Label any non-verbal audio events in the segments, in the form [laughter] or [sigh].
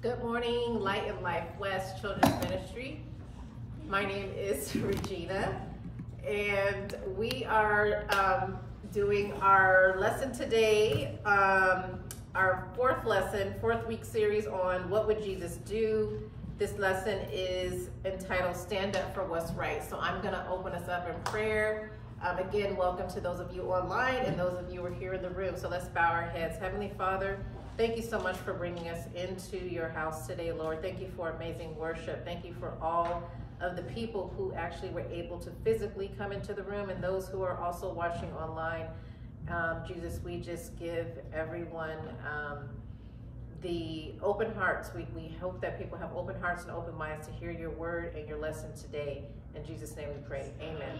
Good morning, Light and Life West Children's Ministry. My name is [laughs] Regina, and we are um, doing our lesson today, um, our fourth lesson, fourth week series on what would Jesus do. This lesson is entitled Stand Up for What's Right. So I'm going to open us up in prayer. Um, again, welcome to those of you online and those of you who are here in the room. So let's bow our heads. Heavenly Father, Thank you so much for bringing us into your house today, Lord. Thank you for amazing worship. Thank you for all of the people who actually were able to physically come into the room and those who are also watching online. Um, Jesus, we just give everyone um, the open hearts. We, we hope that people have open hearts and open minds to hear your word and your lesson today. In Jesus' name we pray. Amen.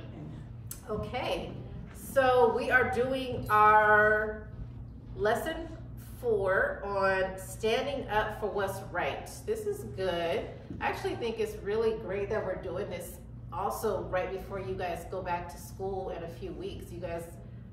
Okay, so we are doing our lesson four on standing up for what's right. This is good. I actually think it's really great that we're doing this also right before you guys go back to school in a few weeks. You guys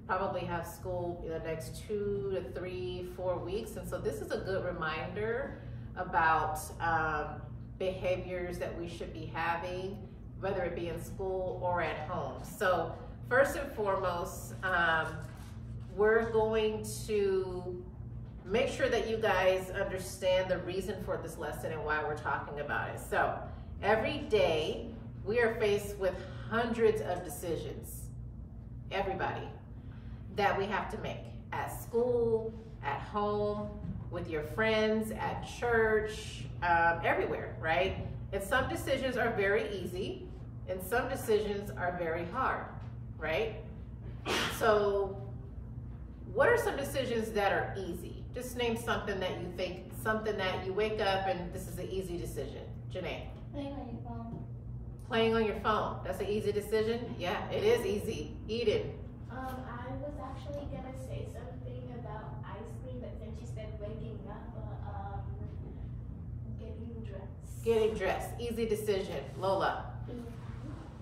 probably have school in the next two to three, four weeks. And so this is a good reminder about um, behaviors that we should be having, whether it be in school or at home. So first and foremost, um, we're going to make sure that you guys understand the reason for this lesson and why we're talking about it. So every day we are faced with hundreds of decisions, everybody, that we have to make at school, at home, with your friends, at church, um, everywhere, right? And some decisions are very easy and some decisions are very hard, right? So what are some decisions that are easy? Just name something that you think, something that you wake up and this is an easy decision. Janae. Playing on your phone. Playing on your phone. That's an easy decision? Yeah, it is easy. Eden. Um, I was actually gonna say something about ice cream, but then she said waking up, uh, um, getting dressed. Getting dressed. Easy decision. Lola.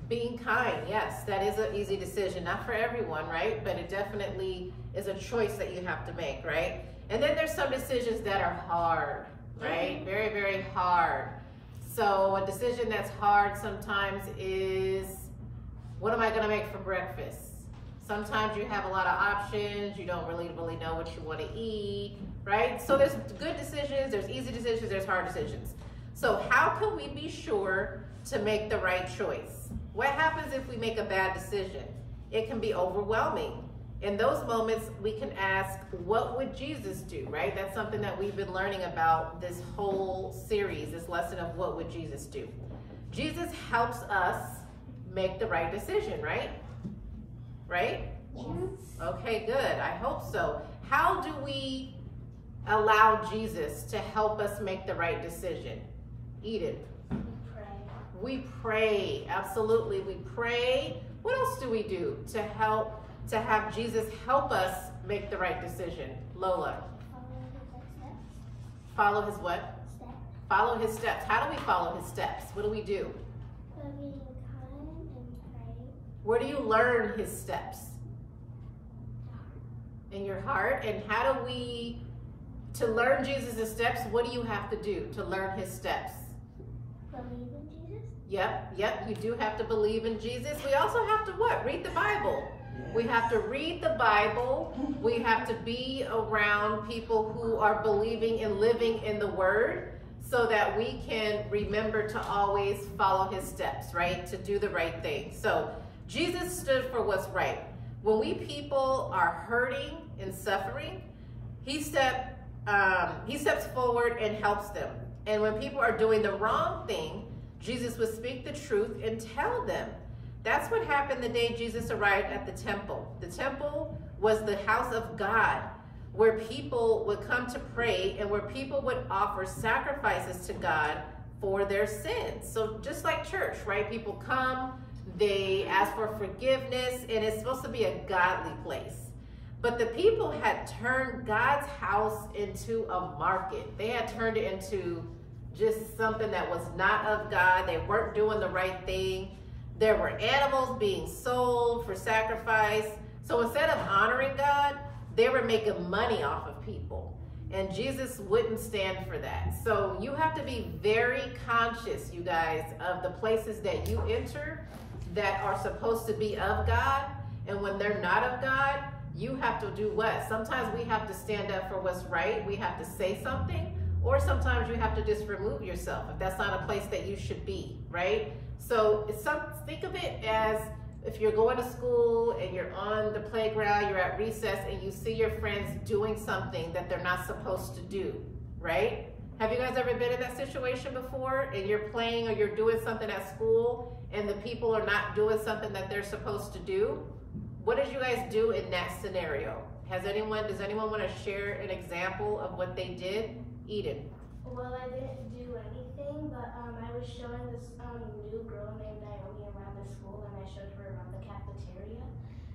Being kind. Yes, that is an easy decision. Not for everyone, right? But it definitely is a choice that you have to make, right? And then there's some decisions that are hard, right? Mm-hmm. Very, very hard. So a decision that's hard sometimes is, what am I gonna make for breakfast? Sometimes you have a lot of options, you don't really, really know what you wanna eat, right? So there's good decisions, there's easy decisions, there's hard decisions. So how can we be sure to make the right choice? What happens if we make a bad decision? It can be overwhelming in those moments, we can ask, what would Jesus do, right? That's something that we've been learning about this whole series, this lesson of what would Jesus do. Jesus helps us make the right decision, right? Right? Yes. Okay, good. I hope so. How do we allow Jesus to help us make the right decision? Eden. We pray. We pray. Absolutely. We pray. What else do we do to help to have Jesus help us make the right decision. Lola. Follow his what? Steps. Follow his steps. How do we follow his steps? What do we do? Being kind and pray. Where do you learn his steps? In your heart. And how do we, to learn Jesus' steps, what do you have to do to learn his steps? Believe in Jesus. Yep, yep, you do have to believe in Jesus. We also have to what? Read the Bible. We have to read the Bible. We have to be around people who are believing and living in the Word so that we can remember to always follow His steps, right? To do the right thing. So Jesus stood for what's right. When we people are hurting and suffering, He step um, He steps forward and helps them. And when people are doing the wrong thing, Jesus would speak the truth and tell them that's what happened the day Jesus arrived at the temple. The temple was the house of God where people would come to pray and where people would offer sacrifices to God for their sins. So just like church, right? People come, they ask for forgiveness, and it's supposed to be a godly place. But the people had turned God's house into a market. They had turned it into just something that was not of God. They weren't doing the right thing. There were animals being sold for sacrifice. So instead of honoring God, they were making money off of people. And Jesus wouldn't stand for that. So you have to be very conscious, you guys, of the places that you enter that are supposed to be of God. And when they're not of God, you have to do what? Sometimes we have to stand up for what's right. We have to say something. Or sometimes you have to just remove yourself if that's not a place that you should be, right? So some, think of it as if you're going to school and you're on the playground, you're at recess, and you see your friends doing something that they're not supposed to do, right? Have you guys ever been in that situation before and you're playing or you're doing something at school and the people are not doing something that they're supposed to do? What did you guys do in that scenario? Has anyone, does anyone want to share an example of what they did? Eden. Well, I didn't do anything, but um, I was showing this um, new girl named Naomi around the school, and I showed her around the cafeteria.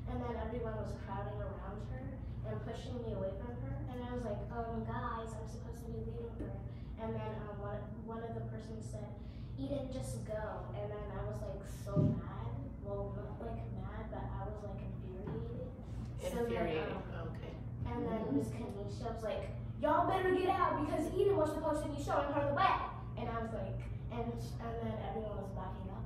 And then everyone was crowding around her and pushing me away from her. And I was like, um, guys, I'm supposed to be leading her. And then um, one, one of the persons said, Eden, just go. And then I was like so mad. Well, not like mad, but I was like infuriated. Infuriated, So then, um, okay. and then Miss Kanisha was like, y'all better get out because Eden was supposed to be showing her the way. And I was like, and and then everyone was backing up.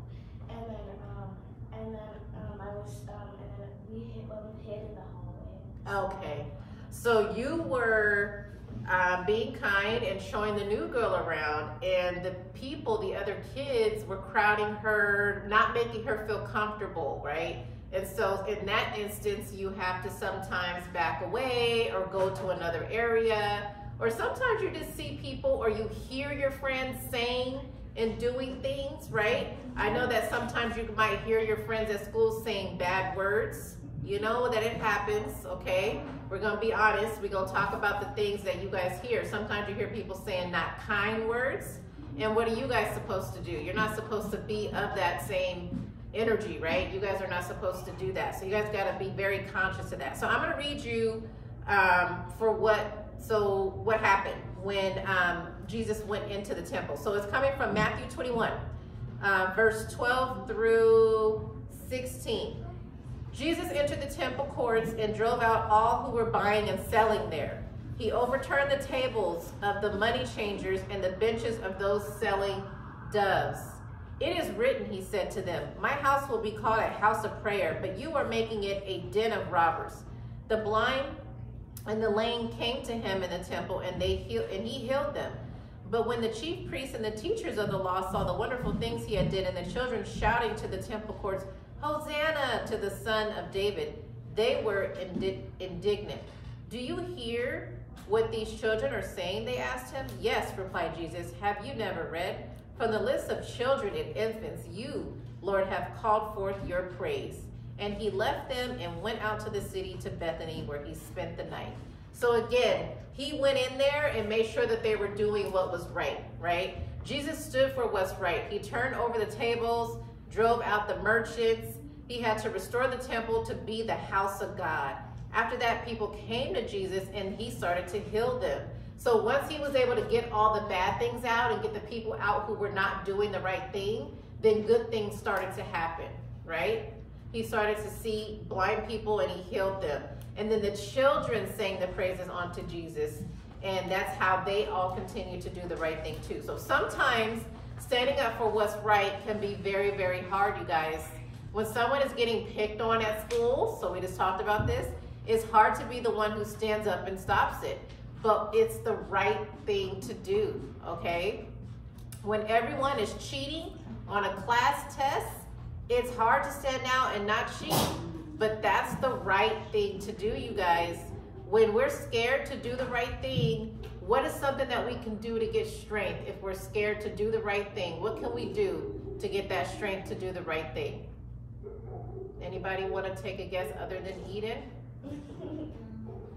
And then um and then um I was um and then we hit hid in the hallway. Okay, so you were uh, being kind and showing the new girl around, and the people, the other kids, were crowding her, not making her feel comfortable, right? And so, in that instance, you have to sometimes back away or go to another area, or sometimes you just see people or you hear your friends saying and doing things, right? I know that sometimes you might hear your friends at school saying bad words. You know that it happens, okay? We're gonna be honest. We're gonna talk about the things that you guys hear. Sometimes you hear people saying not kind words. And what are you guys supposed to do? You're not supposed to be of that same energy, right? You guys are not supposed to do that. So you guys gotta be very conscious of that. So I'm gonna read you um, for what, so what happened when um, Jesus went into the temple. So it's coming from Matthew 21, uh, verse 12 through 16. Jesus entered the temple courts and drove out all who were buying and selling there. He overturned the tables of the money changers and the benches of those selling doves. It is written, he said to them, My house will be called a house of prayer, but you are making it a den of robbers. The blind and the lame came to him in the temple, and they healed, and he healed them. But when the chief priests and the teachers of the law saw the wonderful things he had did, and the children shouting to the temple courts, Hosanna to the Son of David, they were indi- indignant. Do you hear what these children are saying? They asked him. Yes, replied Jesus. Have you never read? From the lips of children and infants, you, Lord, have called forth your praise. And he left them and went out to the city to Bethany, where he spent the night. So again, he went in there and made sure that they were doing what was right, right? Jesus stood for what's right. He turned over the tables, drove out the merchants. He had to restore the temple to be the house of God. After that, people came to Jesus and he started to heal them. So once he was able to get all the bad things out and get the people out who were not doing the right thing, then good things started to happen, right? He started to see blind people and he healed them. And then the children sang the praises onto Jesus. And that's how they all continue to do the right thing too. So sometimes standing up for what's right can be very, very hard, you guys. When someone is getting picked on at school, so we just talked about this, it's hard to be the one who stands up and stops it. But it's the right thing to do, okay? When everyone is cheating on a class test, it's hard to stand out and not cheat. But that's the right thing to do, you guys. When we're scared to do the right thing, what is something that we can do to get strength if we're scared to do the right thing? What can we do to get that strength to do the right thing? Anybody want to take a guess other than Eden? [laughs]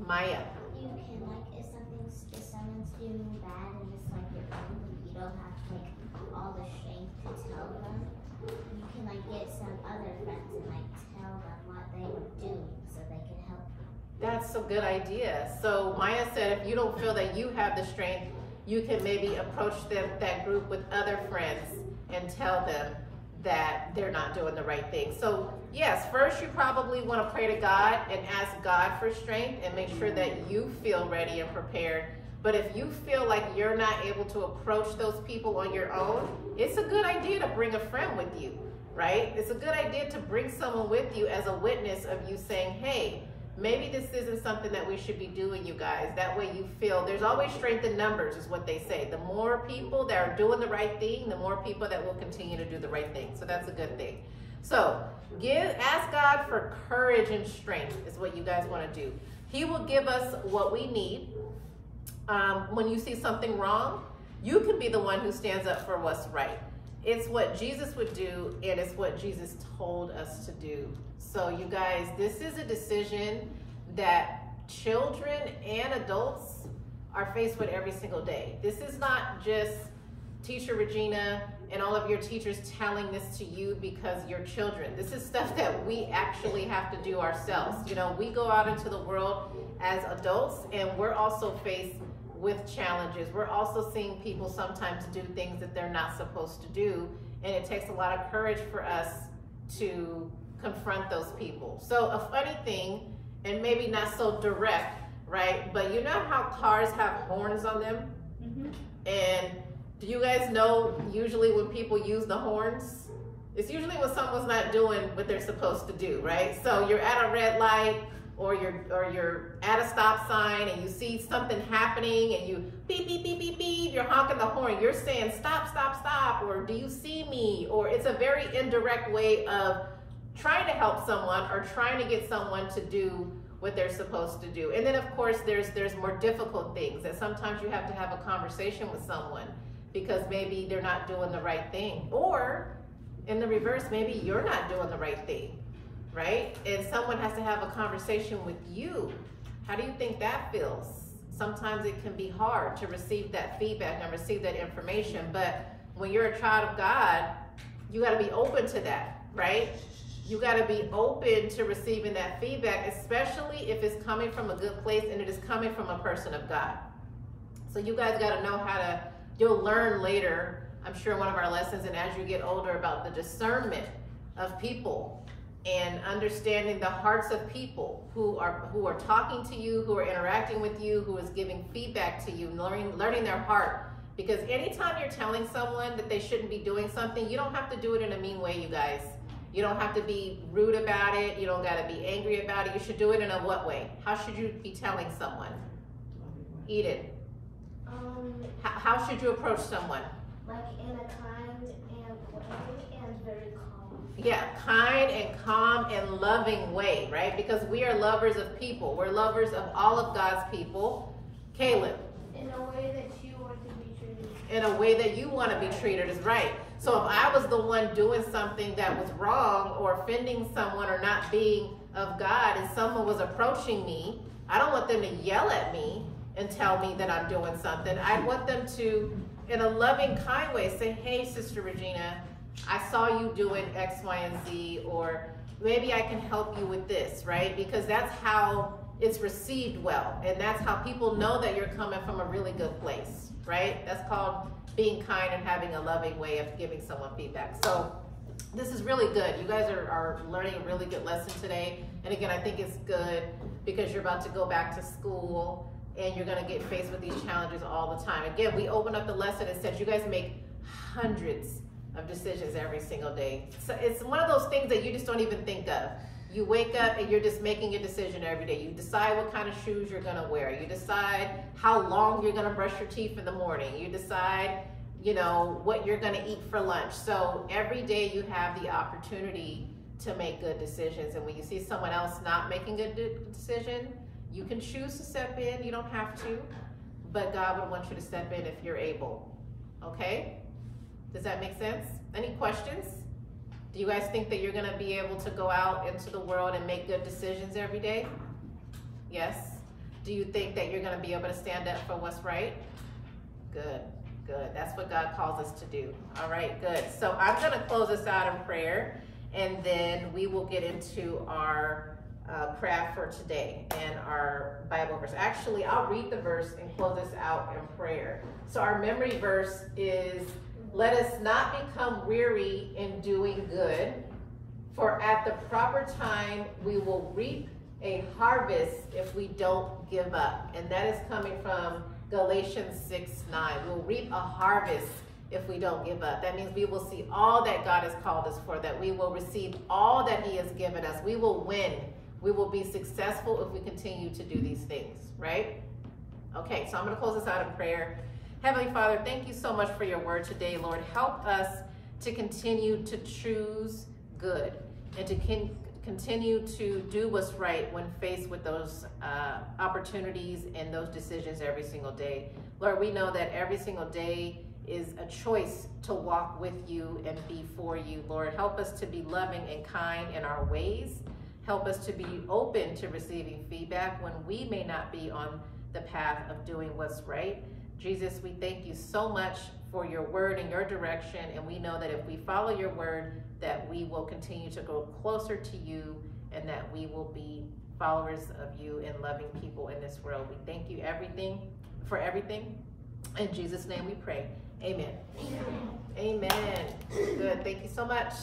Maya. You can like if something's if someone's doing bad and it's like your own, you don't have like all the strength to tell them. You can like get some other friends and like tell them what they were doing so they can help you. That's a good idea. So Maya said if you don't feel that you have the strength, you can maybe approach them, that group with other friends and tell them that they're not doing the right thing. So yes, first you probably want to pray to God and ask God for strength and make sure that you feel ready and prepared But if you feel like you're not able to approach those people on your own, it's a good idea to bring a friend with you, right? It's a good idea to bring someone with you as a witness of you saying, hey, maybe this isn't something that we should be doing, you guys. That way you feel there's always strength in numbers, is what they say. The more people that are doing the right thing, the more people that will continue to do the right thing. So that's a good thing. So give ask God for courage and strength is what you guys want to do. He will give us what we need um, when you see something wrong, you can be the one who stands up for what's right. It's what Jesus would do, and it's what Jesus told us to do. So, you guys, this is a decision that children and adults are faced with every single day. This is not just teacher Regina and all of your teachers telling this to you because you're children. This is stuff that we actually have to do ourselves. You know, we go out into the world as adults and we're also faced with challenges. We're also seeing people sometimes do things that they're not supposed to do, and it takes a lot of courage for us to confront those people. So, a funny thing, and maybe not so direct, right? But you know how cars have horns on them? Mm-hmm. And do you guys know usually when people use the horns? It's usually when someone's not doing what they're supposed to do, right? So you're at a red light, or you're or you're at a stop sign and you see something happening and you beep beep beep beep beep you're honking the horn you're saying stop stop stop or do you see me? Or it's a very indirect way of trying to help someone or trying to get someone to do what they're supposed to do. And then of course there's there's more difficult things that sometimes you have to have a conversation with someone because maybe they're not doing the right thing. Or in the reverse maybe you're not doing the right thing right? And someone has to have a conversation with you. How do you think that feels? Sometimes it can be hard to receive that feedback and receive that information, but when you're a child of God, you got to be open to that, right? You got to be open to receiving that feedback, especially if it's coming from a good place and it is coming from a person of God. So you guys got to know how to, you'll learn later, I'm sure, one of our lessons, and as you get older, about the discernment of people and understanding the hearts of people who are who are talking to you, who are interacting with you, who is giving feedback to you, learning learning their heart. Because anytime you're telling someone that they shouldn't be doing something, you don't have to do it in a mean way, you guys. You don't have to be rude about it. You don't got to be angry about it. You should do it in a what way? How should you be telling someone? It. Um, how, how should you approach someone? Like in a kind and and very calm yeah, kind and calm and loving way, right? Because we are lovers of people. We're lovers of all of God's people. Caleb. In a way that you want to be treated. In a way that you want to be treated is right. So if I was the one doing something that was wrong or offending someone or not being of God and someone was approaching me, I don't want them to yell at me and tell me that I'm doing something. I want them to, in a loving, kind way, say, hey, Sister Regina, I saw you doing X, Y, and Z, or maybe I can help you with this, right? Because that's how it's received well. And that's how people know that you're coming from a really good place, right? That's called being kind and having a loving way of giving someone feedback. So this is really good. You guys are, are learning a really good lesson today. And again, I think it's good because you're about to go back to school and you're going to get faced with these challenges all the time. Again, we opened up the lesson and said you guys make hundreds of decisions every single day. So it's one of those things that you just don't even think of. You wake up and you're just making a decision every day. You decide what kind of shoes you're going to wear. You decide how long you're going to brush your teeth in the morning. You decide, you know, what you're going to eat for lunch. So every day you have the opportunity to make good decisions. And when you see someone else not making a good decision, you can choose to step in. You don't have to, but God would want you to step in if you're able. Okay? Does that make sense? Any questions? Do you guys think that you're going to be able to go out into the world and make good decisions every day? Yes. Do you think that you're going to be able to stand up for what's right? Good, good. That's what God calls us to do. All right, good. So I'm going to close us out in prayer, and then we will get into our uh, craft for today and our Bible verse. Actually, I'll read the verse and close us out in prayer. So our memory verse is let us not become weary in doing good, for at the proper time we will reap a harvest if we don't give up. And that is coming from Galatians 6 9. We'll reap a harvest if we don't give up. That means we will see all that God has called us for, that we will receive all that He has given us. We will win. We will be successful if we continue to do these things, right? Okay, so I'm going to close this out in prayer. Heavenly Father, thank you so much for your word today, Lord. Help us to continue to choose good and to con- continue to do what's right when faced with those uh, opportunities and those decisions every single day. Lord, we know that every single day is a choice to walk with you and be for you. Lord, help us to be loving and kind in our ways. Help us to be open to receiving feedback when we may not be on the path of doing what's right. Jesus, we thank you so much for your word and your direction. And we know that if we follow your word, that we will continue to go closer to you and that we will be followers of you and loving people in this world. We thank you everything for everything. In Jesus' name we pray. Amen. Amen. Amen. Good. Thank you so much.